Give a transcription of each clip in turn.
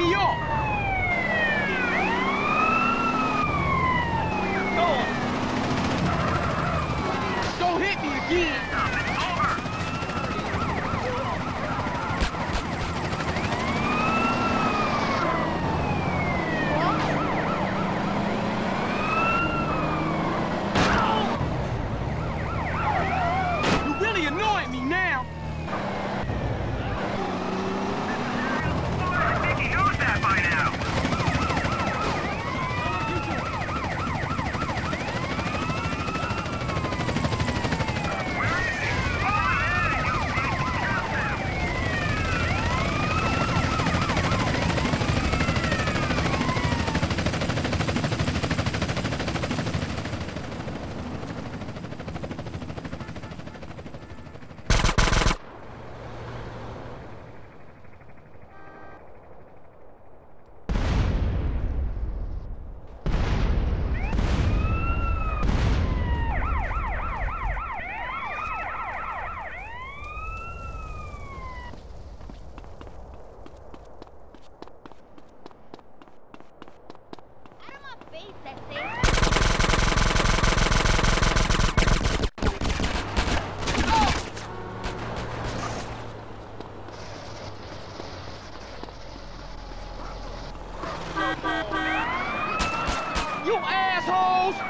Mignon. Don't, don't hit me again. Assholes!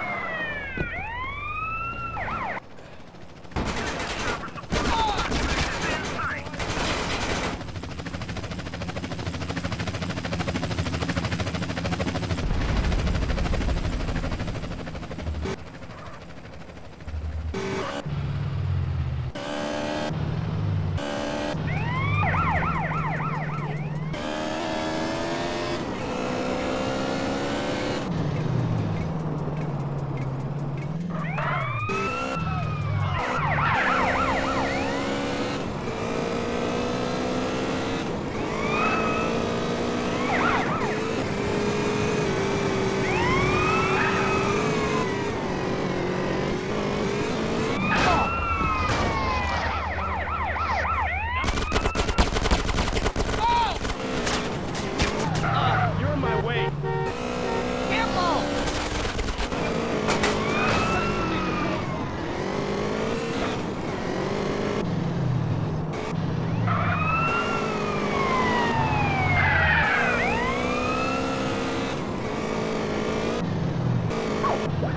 No!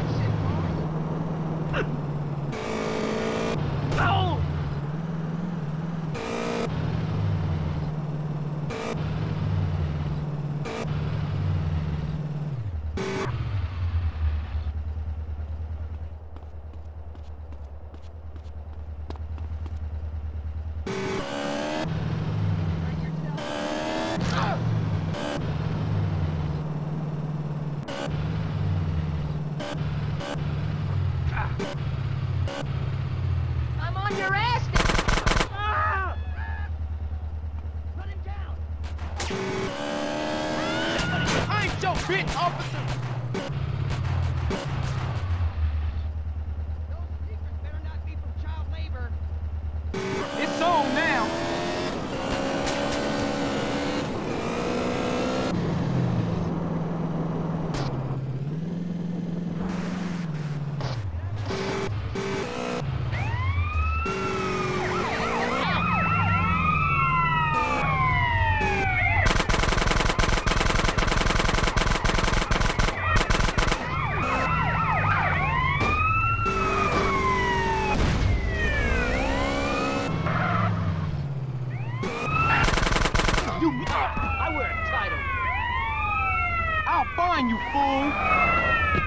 Put him fine, you fool!